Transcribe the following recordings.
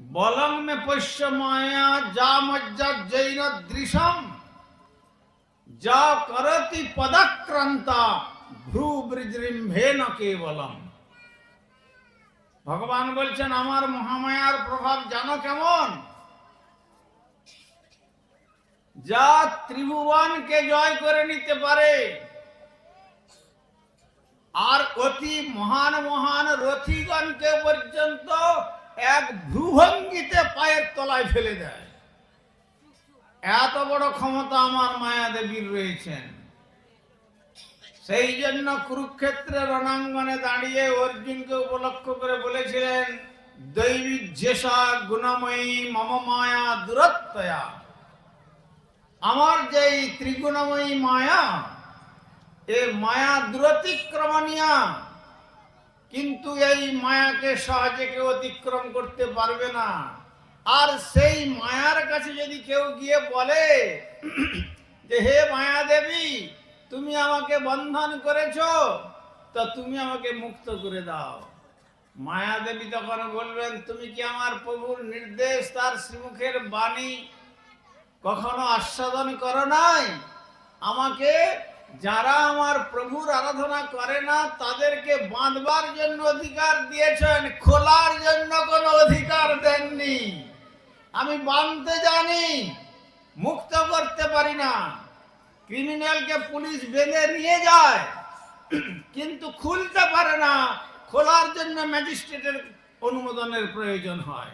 বলং মে পৈশ্য মায়া যা মজ্জা জৈন দৃশম যা করতি পদাক্রান্তা ভ্রু বৃজৃম্ভেন কেবলম ভগবান বলছেন আমার মহামায়ার প্রভাব জানো কেমন? যা ত্রিভুবনকে জয় করে নিতে পারে, আর অতি মহান মহান রথিগণকে পর্যন্ত এক ভ্রুভঙ্গিতে পায়ের তলায় ফেলে দেয়। এত বড় ক্ষমতা আমার মায়া দেবীর রয়েছেন। সেই জন্য কুরুক্ষেত্রে রণাঙ্গনে দাঁড়িয়ে অর্জুনকে উপলক্ষ করে বলেছিলেন দৈবিক জেসা গুণময়ী মম মায়া দূরত্বয়া। আমার যেই ত্রিগুণময়ী মায়া, এ মায়া দূরতিক্রমণীয়া কিন্তু এই মায়াকে সহজে কেউ অতিক্রম করতে পারবে না। আর সেই মায়ার কাছে যদি কেউ গিয়ে বলে, যে হে মায়া দেবী তুমি আমাকে বন্ধন করেছ, তা তুমি আমাকে মুক্ত করে দাও। মায়া দেবী তখন বলবেন, তুমি কি আমার প্রভুর নির্দেশ, তার শ্রীমুখের বাণী কখনো আস্বাদন করো নাই? আমাকে যারা আমার প্রভুর আরাধনা করে না, তাদেরকে বাঁধবার জন্য অধিকার দিয়েছেন, খোলার জন্য কোনো অধিকার দেননি। আমি বাঁধতে জানি, মুক্ত করতে পারি না। ক্রিমিনালকে পুলিশ বেঁধে নিয়ে যায়, কিন্তু খুলতে পারে না। খোলার জন্য ম্যাজিস্ট্রেটের অনুমোদনের প্রয়োজন হয়।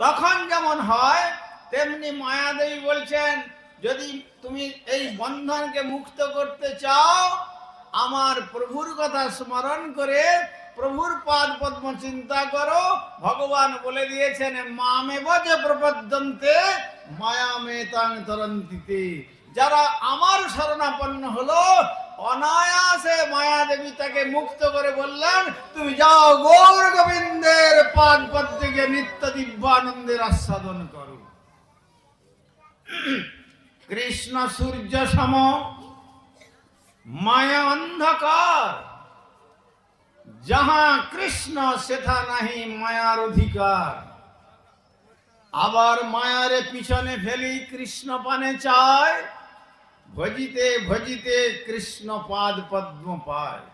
তখন যেমন হয়, তেমনি মায়াদেবী বলছেন, যদি তুমি এই বন্ধনকে মুক্ত করতে চাও, আমার প্রভুর কথা স্মরণ করে প্রভুর পাদ পদ্ম চিন্তা করো। ভগবান বলে দিয়েছেন, মামে বজে প্রপদ্যন্তে মায়া মেতাং তরন্তিতে। যারা আমার শরণাপন্ন হলো, অনায়াসে মায়া দেবী তাকে মুক্ত করে বললেন, তুমি যাও গৌর গোবিন্দের পাদ পদ্মকে নিত্য দিব্যানন্দের আস্বাদন করো। কৃষ্ণ সূর্য সম, মায়া অন্ধকার। যাহা কৃষ্ণ, সেথা নাহি মায়ার অধিকার। আবার মায়ারে পিছনে ফেলি কৃষ্ণ পানে চায়, ভজিতে ভজিতে কৃষ্ণ পাদ পদ্ম পায়।